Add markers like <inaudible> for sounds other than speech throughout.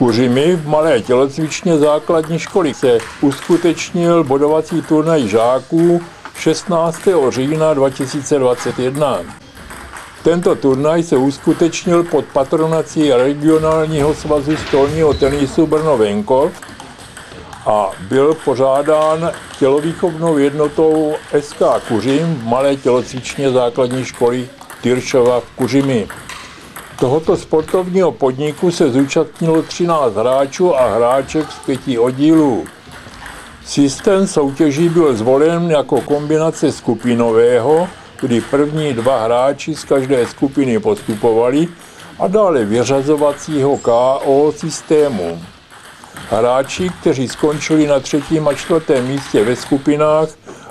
Kuřimi v malé tělocvičně základní školy se uskutečnil bodovací turnaj žáků 16. října 2021. Tento turnaj se uskutečnil pod patronací regionálního svazu stolního tenisu Brno Venkov a byl pořádán tělovýchovnou jednotou SK Kuřim v malé tělocvičně základní školy Tyršova v Kuřimi. Tohoto sportovního podniku se zúčastnilo 13 hráčů a hráček z pěti oddílů. Systém soutěží byl zvolen jako kombinace skupinového, kdy první dva hráči z každé skupiny postupovali a dále vyřazovacího KO systému. Hráči, kteří skončili na třetím a čtvrtém místě ve skupinách,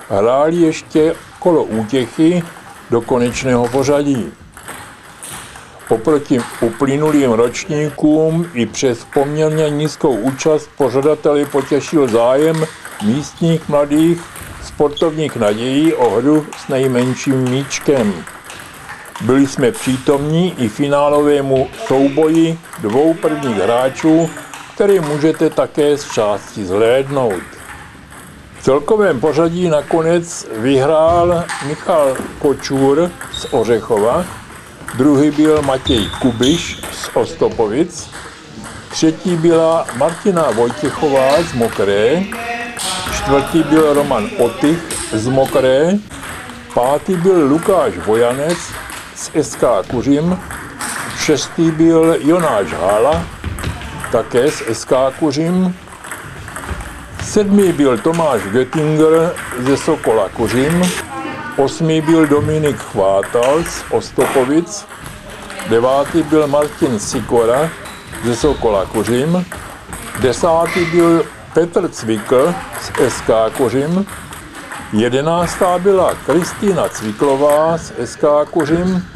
hráli ještě kolo útěchy do konečného pořadí. Oproti uplynulým ročníkům i přes poměrně nízkou účast pořadateli potěšil zájem místních mladých sportovních nadějí o hru s nejmenším míčkem. Byli jsme přítomní i finálovému souboji dvou prvních hráčů, který můžete také z části zhlédnout. V celkovém pořadí nakonec vyhrál Michal Kočůr z Ořechova, druhý byl Matěj Kubiš z Ostopovic, třetí byla Martina Vojtěchová z Mokré, čtvrtý byl Roman Otych z Mokré, pátý byl Lukáš Vojanec z SK Kuřim, šestý byl Jonáš Hala, také z SK Kuřim, sedmý byl Tomáš Göttinger ze Sokola Kuřim, osmý byl Dominik Chvátal z Ostopovic, devátý byl Martin Sikora ze Sokola Kuřim, desátý byl Petr Cvikl z SK Kořim, jedenáctá byla Kristýna Cviklová z SK Kořim,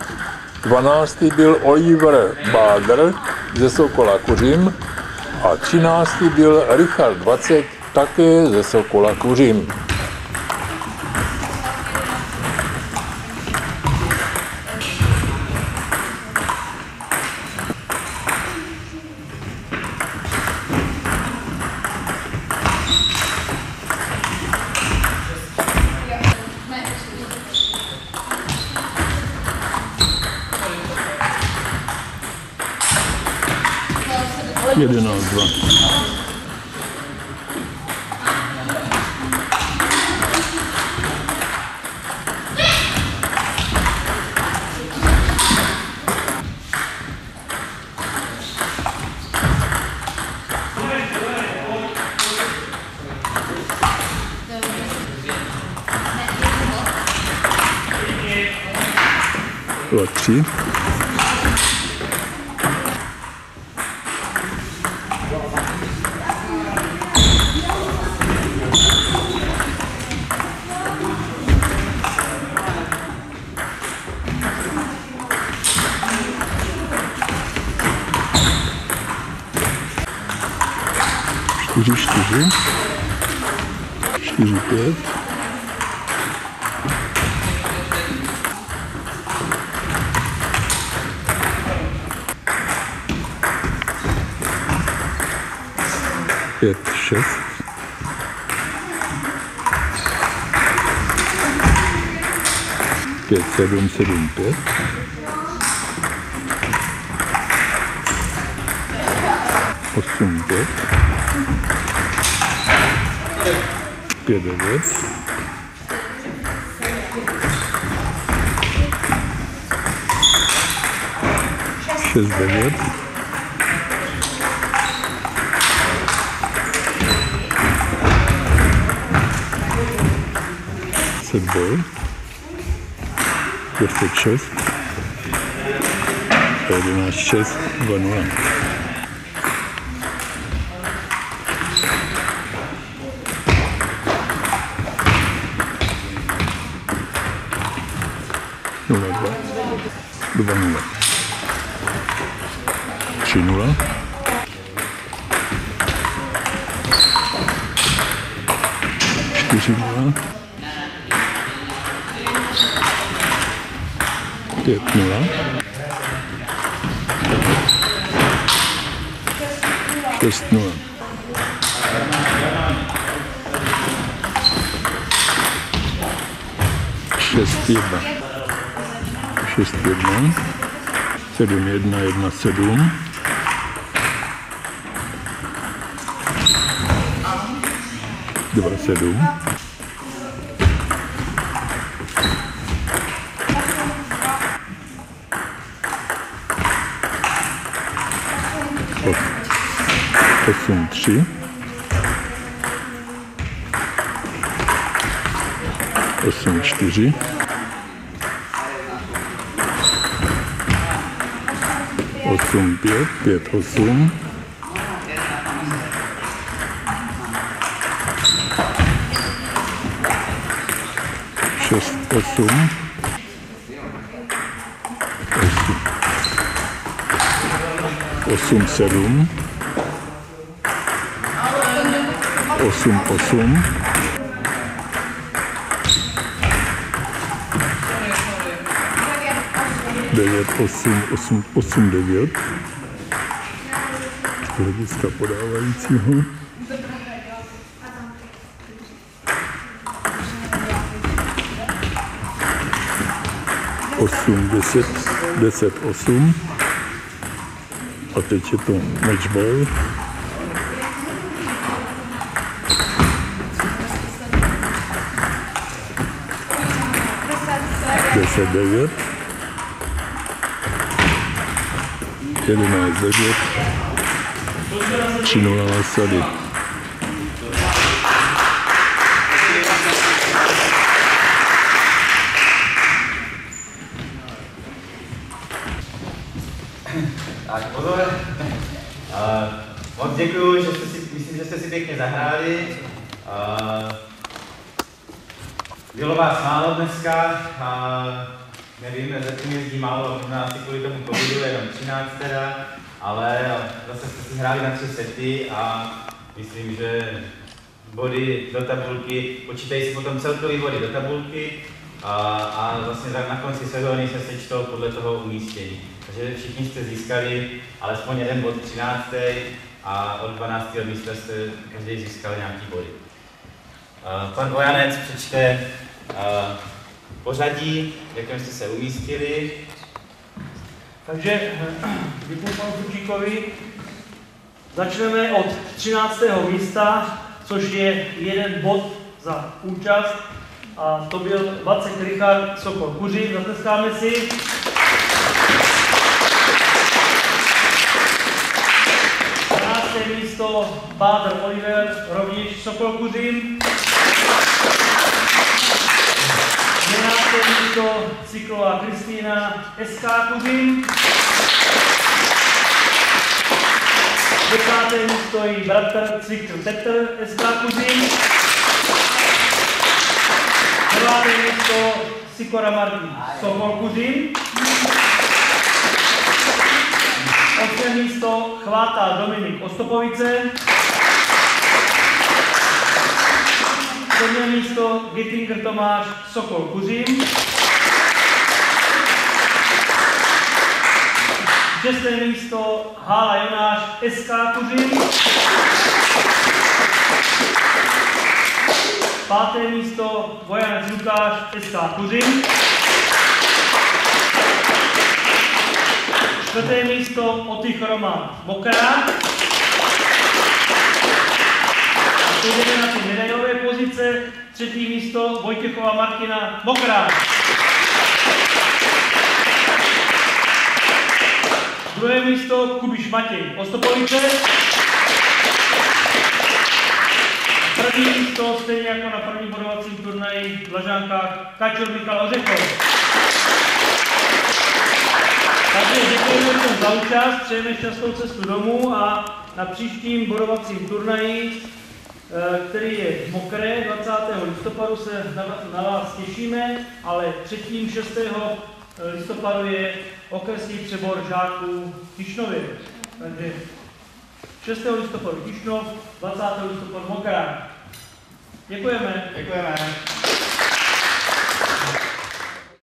dvanáctý byl Oliver Báder ze Sokola Kořim a třináctý byl Richard Vacek také ze Sokola jeden a dwa. Lotki. giriş düzü 104 56 5, 7, 7, 5. Osum 4. Good, good, good. She's been good. It's a boy with the chest. Very nice chest going around. Nous, la droite. Devant nous, là. Chez nous, là. Chez nous, là. Nous, là. Nous, là. 61, 7117. Dva sedm. Osm tři. Osm čtyři. Osm pět, pět osm. Šest osm. Osm. Osm sedm. Osm osm. Devět, osm, osm, osm, devět. Z hlediska podávajícího. Osm, deset, deset, osm. A teď je to matchball. Deset, devět. Jedenáct, devět. Tři nula na sady. Tak pozor. Uh, moc děkuju, že jste si, myslím, že jste si pěkně zahráli. Uh, bylo vás málo dneska, uh, nevím, zatím jezdí málo, možná asi kvůli tomu covidu, jenom 13 teda, ale zase jste si hráli na tři sety a myslím, že body do tabulky, počítají si potom celkový body do tabulky a, a vlastně tak na konci sezóny se sečtou podle toho umístění. Takže všichni jste získali alespoň jeden bod 13. a od 12. místa jste každý získal nějaký body. Pan Vojanec přečte pořadí, v jakém jste se umístili. Takže <clears throat> děkuji panu Kučíkovi. Začneme od 13. místa, což je jeden bod za účast. A to byl Vacek Richard Sokol Kuři. Zatleskáme si. místo Bádr Oliver, rovněž Sokol Kuřim. 11. místo Cyklová Kristýna SK. 10. místo její bratr Cvikl Petr SK Kuřim. 9. místo Sikora Martin Sokol Kuřim. 8. místo chvátá Dominik Ostopovice. 7. místo Gittinger Tomáš Sokol Kuřím. 6. místo Hála Jonáš SK Kuřím. 5. místo Vojanec Lukáš SK Kuřím. Čtvrté místo Otych Roman Mokrá. Půjdeme na ty medailové pozice. Třetí místo Vojtěchova Martina Mokrá. Druhé místo Kubiš Matěj Ostopovice. První místo, stejně jako na prvním bodovacím turnaji v Lažánkách, Kačor Michal Ořechov. Takže děkujeme za účast, přejeme šťastnou cestu domů a na příštím bodovacím turnaji, který je mokré, 20. listopadu se na, vás těšíme, ale 3. 6. listopadu je okresní přebor žáků Tišnově. Takže 6. listopadu Tišnov, 20. listopadu Mokrá. Děkujeme. Děkujeme.